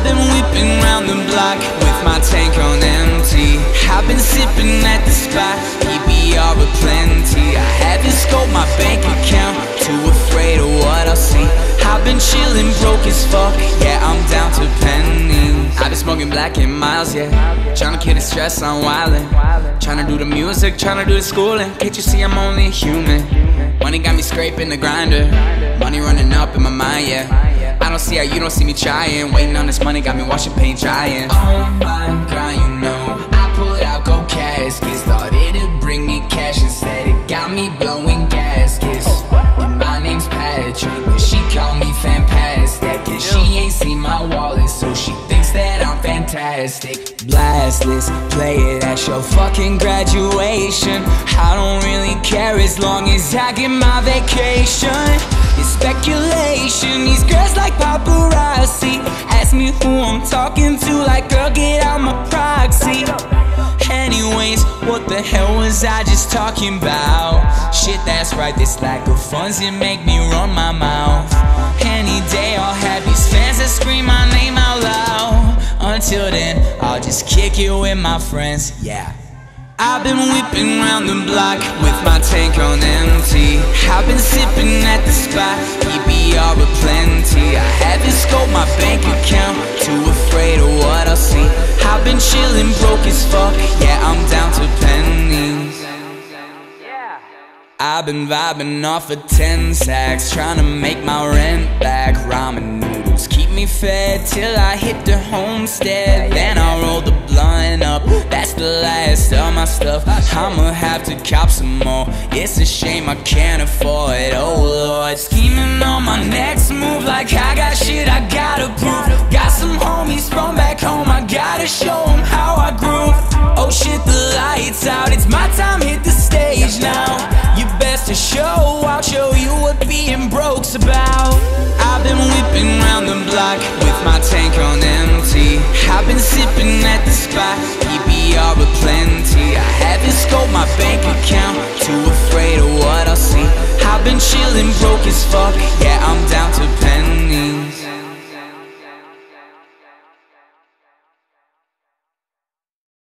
I've been whipping round the block with my tank on empty. I've been sipping at the spot, PBR with plenty. I haven't scoped my bank account, too afraid of what I'll see. I've been chilling broke as fuck, yeah, I'm down to pennies. I've been smoking Black and Milds, yeah. Trying to kill the stress, I'm wildin'. Trying to do the music, trying to do the schooling. Can't you see I'm only human? Money got me scraping the grinder. Money running up in my mind, yeah. Don't see how you don't see me trying. Waiting on this money got me washing paint drying. Oh my god, you know. I pulled out gold caskets. Thought it'd bring me cash instead. It got me blowing gaskets. And my name's Patrick, but she called me fanpatstic. And she ain't seen my wallet, so she thinks that I'm fantastic. Blast this, play it at your fucking graduation. I don't really care as long as I get my vacation. It's speculation, these girls like paparazzi. Ask me who I'm talking to, like, girl, get out my proxy. Anyways, what the hell was I just talking about? Shit, that's right, this lack of funds, it make me run my mouth. Any day I'll have these fans that scream my name out loud. Until then, I'll just kick it with my friends, yeah. I've been whipping round the block with my tank on empty. I've been sipping spot, PBR with plenty. I haven't scoped my bank account, too afraid of what I'll see. I've been chilling broke as fuck, yeah, I'm down to pennies. I've been vibing off of 10 sacks, trying to make my rent back. Me fed till I hit the homestead. Then I roll the blunt up, that's the last of my stuff. I'ma have to cop some more. It's a shame I can't afford. Oh lord, scheming on my next move like I got shit I gotta prove. Got some homies from back home, I gotta show 'em how I groove. Oh shit, the lights out, it's my time, hit the stage now. You best to show, I'll show you what being broke's about. Account, too afraid of what I'll see. I've been chilling broke as fuck, yeah, I'm down to pennies.